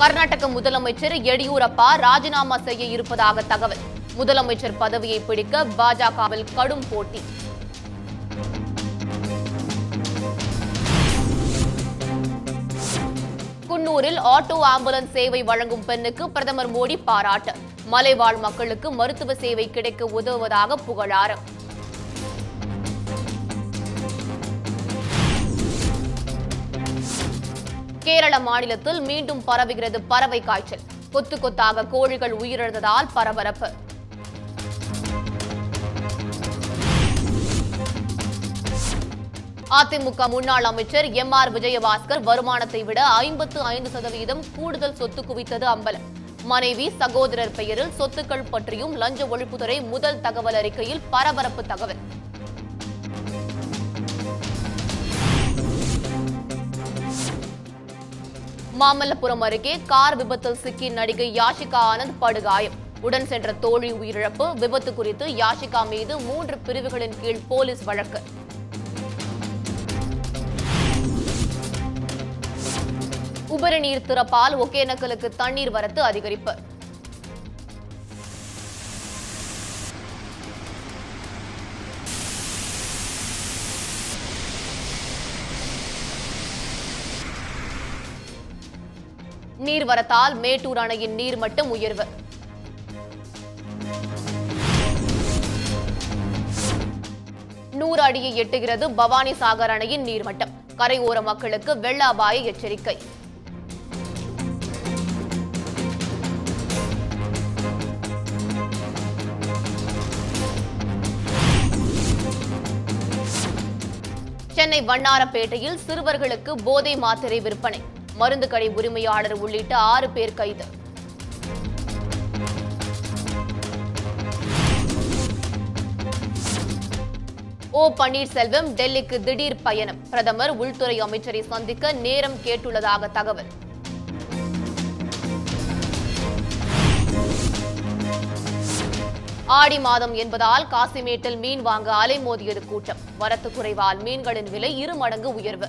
கர்நாடக முதலமைச்சர் எடியூரப்பா ராஜினாமா செய்ய இருப்பதாக தகவல். முதலமைச்சர் பதவியை பிடிக்க பாஜகவில் கடும் போட்டி. குன்னூரில் ஆட்டோ ஆம்புலன்ஸ் சேவை வழங்கும் பெண்ணுக்கு பிரதமர் மோடி பாராட்டு. மலைவாழ் மக்களுக்கு மருத்துவ சேவை கிடைக்க உதவுவதாக புகழாரம். கேரள மாநிலத்தில் மீண்டும் பரவுகிறது பறவை காய்ச்சல். கொத்து கொத்தாக கோழிகள் உயிரிழந்ததால் பரபரப்பு. அதிமுக முன்னாள் அமைச்சர் எம் ஆர் விஜயபாஸ்கர் வருமானத்தை விட ஐம்பத்து ஐந்து சதவீதம் கூடுதல் சொத்து குவித்தது அம்பலம். மனைவி சகோதரர் பெயரில் சொத்துக்கள் பற்றியும் லஞ்ச ஒழிப்புத்துறை முதல் தகவல் அறிக்கையில் பரபரப்பு தகவல். மாமல்லபுரம் அருகே கார் விபத்தில் சிக்கி நடிகை யாஷிகா ஆனந்த் படுகாயம். உடன் சென்ற தோழி உயிரிழப்பு. விபத்து குறித்து யாஷிகா மீது மூன்று பிரிவுகளின் கீழ் போலீஸ் வழக்கு. உபரி நீர் திறப்பால் ஒகேனக்கலுக்கு தண்ணீர் வரத்து அதிகரிப்பு. நீர்வரத்தால் மேட்டூர் அணையின் நீர்மட்டம் உயர்வு. நூறு அடியை எட்டுகிறது பவானி சாகர் அணையின் நீர்மட்டம் கரையோர மக்களுக்கு வெள்ள அபாய எச்சரிக்கை. சென்னை வண்ணாரப்பேட்டையில் சிறுவர்களுக்கு போதை மாத்திரை விற்பனை. மருந்து கடை உரிமையாளர் உள்ளிட்ட ஆறு பேர் கைது. ஓ பன்னீர்செல்வம் டெல்லிக்கு திடீர் பயணம். பிரதமர் உள்துறை அமைச்சரை சந்திக்க நேரம் கேட்டுள்ளதாக தகவல். ஆடி மாதம் என்பதால் காசிமேட்டில் மீன் வாங்க அலைமோதியது கூட்டம். வரத்து குறைவால் மீன்களின் விலை இரு மடங்கு உயர்வு.